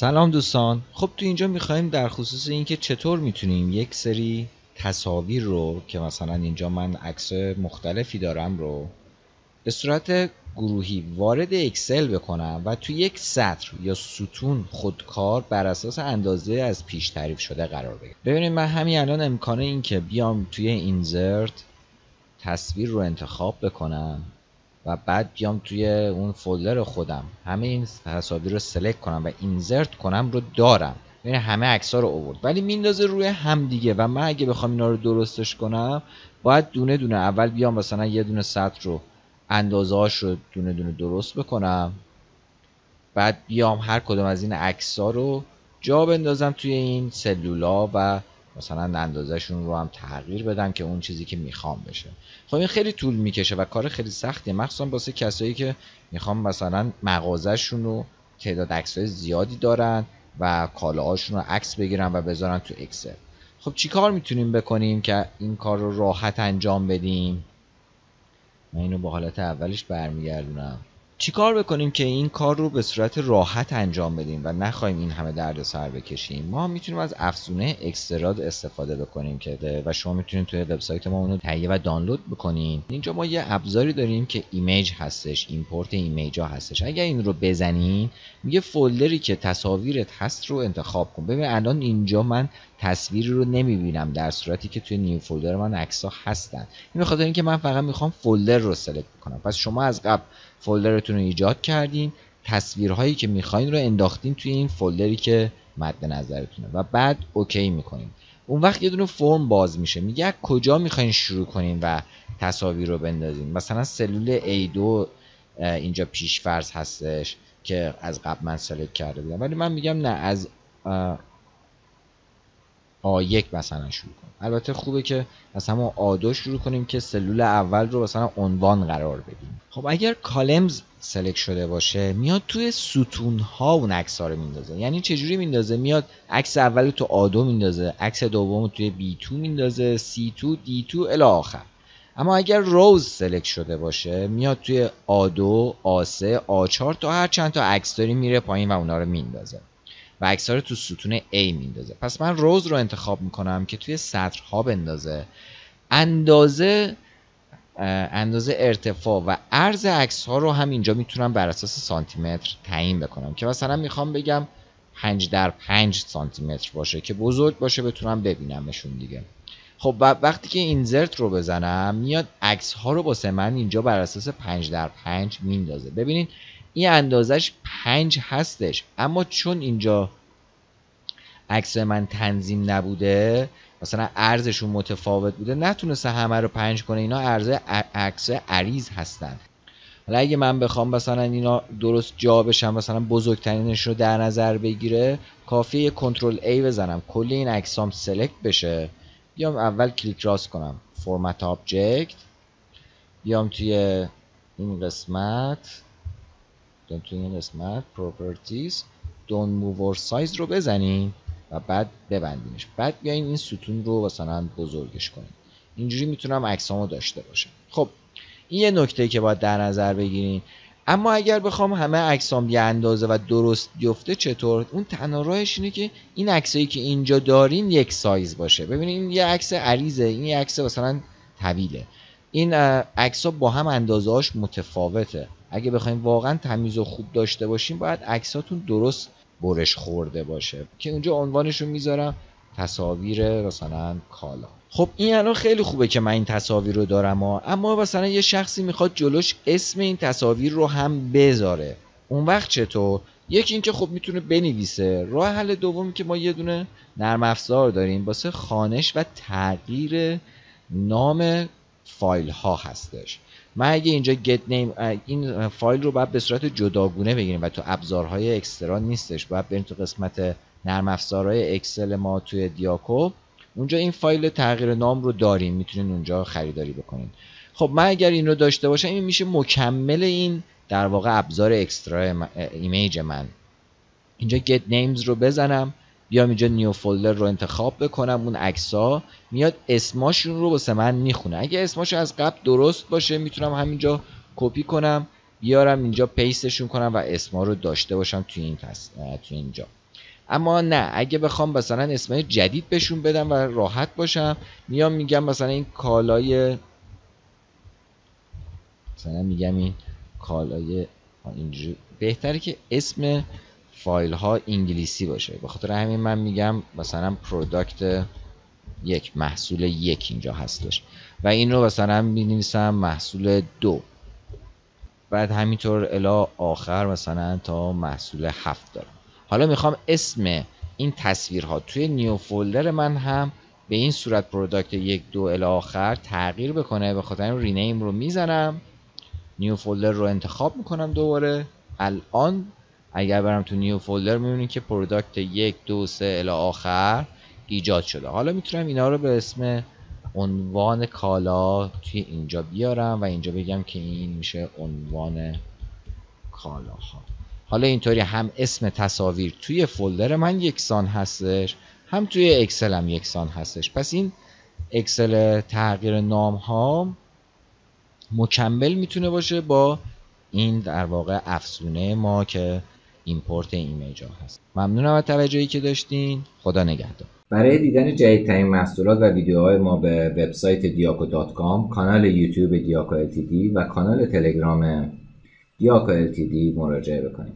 سلام دوستان. خب تو اینجا می‌خوایم در خصوص اینکه چطور می‌تونیم یک سری تصاویر رو که مثلا اینجا من عکس مختلفی دارم رو به صورت گروهی وارد اکسل بکنم و تو یک سطر یا ستون خودکار بر اساس اندازه از پیش تعریف شده قرار بگیرم. ببینید من همین الان امکانه این که بیام توی اینزرت تصویر رو انتخاب بکنم. و بعد بیام توی اون فولدر خودم. همه این تصاویر رو سلکت کنم و اینزرت کنم رو دارم. یعنی همه عکس رو آورد. ولی میندازه روی هم دیگه و من اگه بخوام اینا رو درستش کنم باید دونه دونه اول بیام مثلا یه دونه سطر رو اندازه رو دونه دونه درست بکنم. بعد بیام هر کدوم از این عکس ها رو جا بندازم توی این سلولا و مثلا اندازهشون رو هم تغییر بدم که اون چیزی که می‌خوام بشه. خب این خیلی طول می‌کشه و کار خیلی سختیه. مخصوصا واسه کسایی که می‌خوام مثلا مغازهشون رو تعداد عکسای زیادی دارن و کالاهاشون رو عکس بگیرن و بذارن تو اکسل خب چیکار می‌تونیم بکنیم که این کار رو راحت انجام بدیم؟ من اینو با حالت اولش برمیگردونم. چیکار بکنیم که این کار رو به صورت راحت انجام بدیم و نخواهیم این همه درد سر بکشیم؟ ما می‌تونیم از افزونه اکسترا استفاده بکنیم که و شما می‌تونید توی وبسایت ما اونو تهیه و دانلود بکنین. اینجا ما یه ابزاری داریم که image هستش import image ها هستش. اگر این رو بزنین میگه folder ی که تصاویرت هست رو انتخاب کن. ببین الان اینجا من تصویری رو نمی‌بینم در صورتی که توی new folder من عکس ها هستن. این بخاطر اینکه من فقط می‌خوام folder رو select کنم پس شما از قبل folder تون رو ایجاد کردین تصویرهایی که می‌خواین رو انداختین توی این folder ی که مد نظرتونه و بعد OK می‌کنین. اون وقت یه دونه فرم باز میشه. میگه کجا می‌خواین شروع کنین و تصاویر رو بندازین؟ مثلا سلول A2 اینجا پیشفرض هستش که از قبل من سلکت کرده بودم. ولی من میگم نه از A1 مثلا شروع کنیم. البته خوبه که از همون A2 شروع کنیم که سلول اول رو مثلا عنوان قرار بدیم. خب اگر کالمز سلکت شده باشه میاد توی ستون ها اون عکس ها رو میندازه. یعنی چجوری میندازه؟ میاد عکس اول تو A2 میندازه عکس دوم توی B2 میندازه C2 D2 الی آخر. اما اگر روز سلکت شده باشه میاد توی A2 A3 A4 تا هر چند تا عکس داری میره پایین و اونا رو میندازه. و عکس رو تو ستون A میندازه. پس من روز رو انتخاب می‌کنم که توی سطرها بندازه. اندازه اندازه ارتفاع و عرض عکس ها رو هم اینجا می‌تونم بر اساس سانتی متر تعیین بکنم. که مثلا می‌خوام بگم 5 در 5 سانتی متر باشه که بزرگ باشه بتونم ببینمشون دیگه. خب وقتی که اینزرت رو بزنم میاد عکس ها رو واسه من اینجا بر اساس 5 در 5 میندازه. ببینید این اندازش 5 هستش. اما چون اینجا عکس من تنظیم نبوده مثلا ارزشون متفاوت بوده نتونسته همه رو پنج کنه. اینا ارز عکس عریض هستن. حالا اگه من بخوام مثلا اینا درست جا بشم مثلا بزرگترینش رو در نظر بگیره کافیه control A بزنم. کل این عکسام select بشه. بیام اول کلیک راست کنم. format object بیام توی این قسمت. توی این قسمت properties don't move or size رو بزنیم. و بعد ببندینش بعد بیاین این ستون رو مثلا بزرگش کنیم. اینجوری می‌تونم عکسامو داشته باشم. خب این یه نکته که باید در نظر بگیرین. اما اگر بخوام همه عکسام یه اندازه و درست بیفته چطور؟ اون تنها راهش اینه که این عکسایی که اینجا دارین یک سایز باشه. ببینید یه عکس عریضه. این یه عکس مثلا طویله. این عکس با هم اندازه هاش متفاوته. اگه بخوایم واقعا تمیز و خوب داشته باشیم باید عکساتون درست برش خورده باشه. که اونجا عنوانش رو می‌ذارم تصاویر مثلا کالا. خب این الان خیلی خوبه که من این تصاویر رو دارم ها. اما مثلا یه شخصی می‌خواد جلوش اسم این تصاویر رو هم بذاره. اون وقت چطور؟ یکی اینکه خب می‌تونه بنویسه. راه حل دومی که ما یه دونه نرم افزار داریم واسه خانش و تغییر نام فایل ها هستش. من اگه اینجا get name این فایل رو باید به صورت جداگونه بگیریم و تو ابزارهای اکسترا نیستش. باید بریم تو قسمت نرم افزارهای اکسل ما توی دیاکو. اونجا این فایل تغییر نام رو داریم. می‌تونین اونجا خریداری بکنین. خب من اگر این رو داشته باشم این میشه مکمل این در واقع ابزار اکسترا image من. اینجا get names رو بزنم. بیام اینجا new folder رو انتخاب بکنم اون عکسا میاد اسماشون رو واسه من می‌خونه. اگه اسماش از قبل درست باشه می‌تونم همینجا کپی کنم بیارم اینجا paste شون کنم و اسما رو داشته باشم توی این توی اینجا. اما نه اگه بخوام مثلا اسم جدید بهشون بدم و راحت باشم میام میگم مثلا این کالای مثلا میگم این کالای اینجوری. بهتره که اسم فایل ها انگلیسی باشه. به خاطر همین من میگم مثلا product یک محصول یک اینجا هستش. و این رو مثلا می محصول دو. بعد همینطور الا آخر مثلا تا محصول هفت دارم. حالا می‌خوام اسم این تصویرها توی new folder من هم به این صورت product یک دو الا آخر تغییر بکنه. به خاطر rename رو می‌زنم. new folder رو انتخاب می‌کنم دوباره. الان اگر برم تو new folder می‌بینید که product یک دو سه الی آخر ایجاد شده. حالا می‌تونم اینا رو به اسم عنوان کالا توی اینجا بیارم و اینجا بگم که این میشه عنوان کالاها حالا اینطوری هم اسم تصاویر توی folder من یکسان هستش هم توی اکسل هم یکسان هستش. پس این اکسل تغییر نام ها مکمل می‌تونه باشه با این در واقع افزونه ما که import image ها هست. ممنونم از توجهی که داشتین. خدا نگهدار. برای دیدن جدیدترین محصولات و ویدیوهای ما به وبسایت کام، کانال یوتیوب دیاکو ال و کانال تلگرام دیاکو ال مراجعه بکنید.